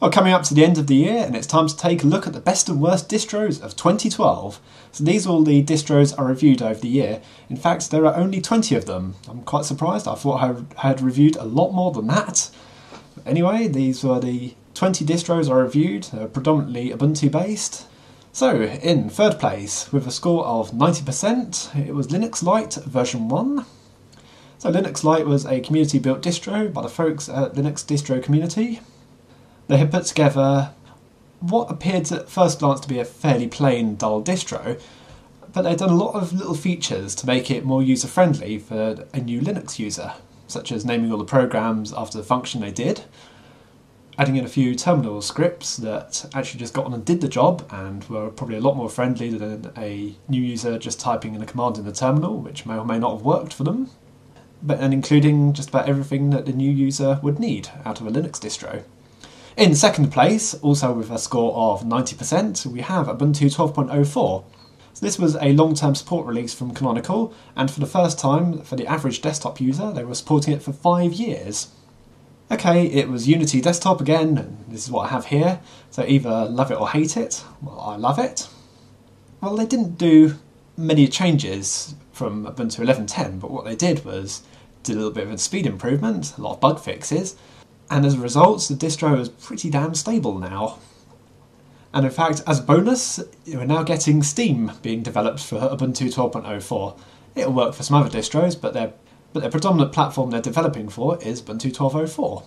Well, coming up to the end of the year, and it's time to take a look at the best and worst distros of 2012. So these are all the distros I reviewed over the year. In fact, there are only 20 of them. I'm quite surprised. I thought I had reviewed a lot more than that. Anyway, these were the 20 distros I reviewed, uh, predominantly Ubuntu based. So, in third place, with a score of 90%, it was Linux Lite version 1. So, Linux Lite was a community built distro by the folks at Linux Distro Community. They had put together what appeared at first glance to be a fairly plain, dull distro, but they'd done a lot of little features to make it more user friendly for a new Linux user, such as naming all the programs after the function they did, adding in a few terminal scripts that actually just got on and did the job and were probably a lot more friendly than a new user just typing in a command in the terminal, which may or may not have worked for them, but and including just about everything that the new user would need out of a Linux distro. In second place, also with a score of 90%, we have Ubuntu 12.04. So this was a long-term support release from Canonical, and for the first time, for the average desktop user, they were supporting it for five years. Okay, it was Unity Desktop again, this is what I have here, so either love it or hate it. Well, I love it. Well, they didn't do many changes from Ubuntu 11.10, but what they did was did a little bit of a speed improvement, a lot of bug fixes, and as a result, the distro is pretty damn stable now. And in fact, as a bonus, we're now getting Steam being developed for Ubuntu 12.04. It'll work for some other distros, but their but their predominant platform they're developing for is Ubuntu 12.04.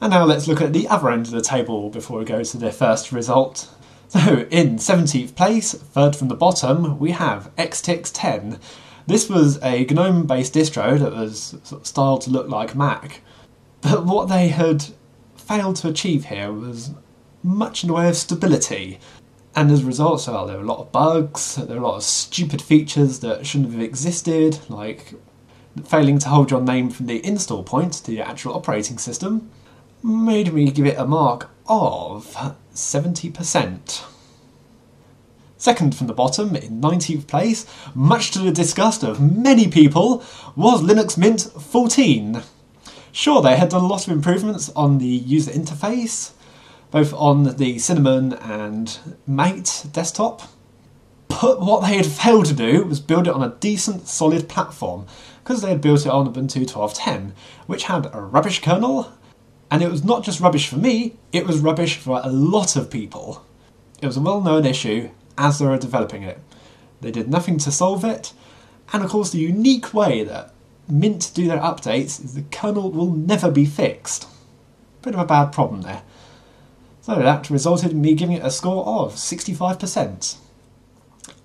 And now let's look at the other end of the table before we go to the first result. So, in 17th place, third from the bottom, we have Xtix 10. This was a GNOME based distro that was styled to look like Mac. But what they had failed to achieve here was much in the way of stability. And as a result, well, there were a lot of bugs, there were a lot of stupid features that shouldn't have existed, like failing to hold your name from the install point to the actual operating system, made me give it a mark of 70%. Second from the bottom, in 19th place, much to the disgust of many people, was Linux Mint 14. Sure, they had done a lot of improvements on the user interface, both on the Cinnamon and Mate desktop. But what they had failed to do was build it on a decent, solid platform, because they had built it on Ubuntu 12.10, which had a rubbish kernel, and it was not just rubbish for me, it was rubbish for a lot of people. It was a well known issue as they were developing it. They did nothing to solve it, and of course, the unique way that Mint do their updates is the kernel will never be fixed. Bit of a bad problem there. So that resulted in me giving it a score of 65%.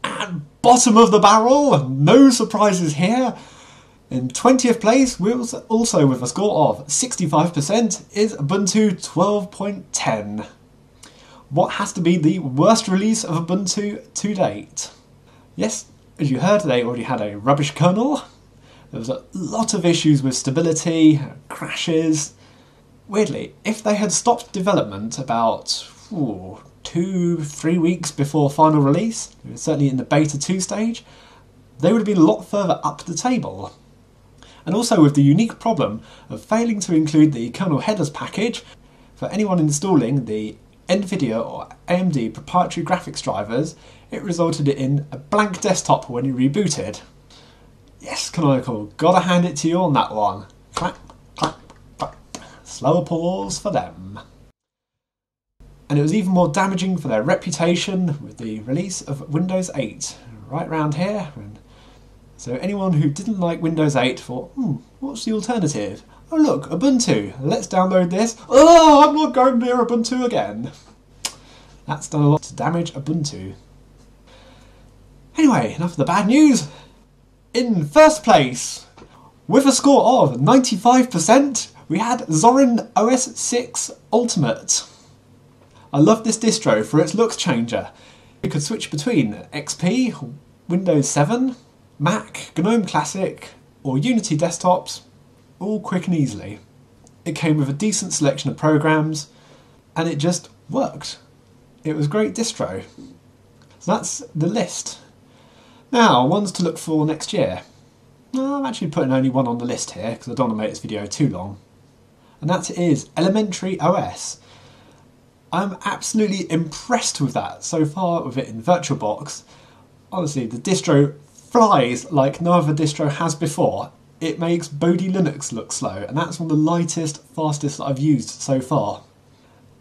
And bottom of the barrel, no surprises here. In 20th place, also with a score of 65%, is Ubuntu 12.10. What has to be the worst release of Ubuntu to date? Yes, as you heard, they already had a rubbish kernel, there was a lot of issues with stability, crashes. Weirdly, if they had stopped development about ooh, two, three weeks before final release, certainly in the beta 2 stage, they would have been a lot further up the table. And also with the unique problem of failing to include the kernel headers package for anyone installing the NVIDIA or AMD proprietary graphics drivers, it resulted in a blank desktop when you rebooted. Yes, Canonical, gotta hand it to you on that one. Clap, clap, clap. Slow applause for them. And it was even more damaging for their reputation with the release of Windows 8, right round here. So anyone who didn't like Windows 8 thought, hmm, what's the alternative? Oh look, Ubuntu. Let's download this. Oh, I'm not going near Ubuntu again. That's done a lot to damage Ubuntu. Anyway, enough of the bad news. In first place, with a score of 95%, we had Zorin OS 6 Ultimate. I love this distro for its looks changer. You could switch between XP, Windows 7, Mac, GNOME Classic, or Unity desktops, all quick and easily. It came with a decent selection of programs, and it just worked. It was great distro. So that's the list. Now, ones to look for next year. I'm actually putting only one on the list here because I don't want to make this video too long. And that is Elementary OS. I'm absolutely impressed with that so far with it in VirtualBox. Honestly, the distro flies like no other distro has before. It makes Bodhi Linux look slow, and that's one of the lightest, fastest that I've used so far.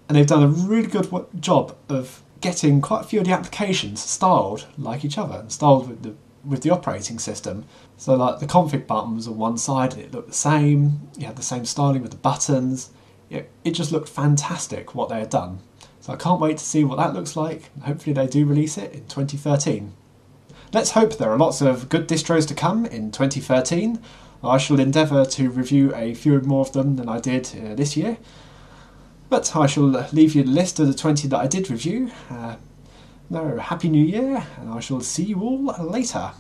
And they've done a really good job of getting quite a few of the applications styled like each other and styled with the with the operating system. So like the config button was on one side and it looked the same. You had the same styling with the buttons. It, it just looked fantastic what they had done. So I can't wait to see what that looks like. Hopefully they do release it in 2013. Let's hope there are lots of good distros to come in 2013. I shall endeavour to review a few more of them than I did uh, this year. But I shall leave you the list of the 20 that I did review. Uh, no, Happy New Year, and I shall see you all later.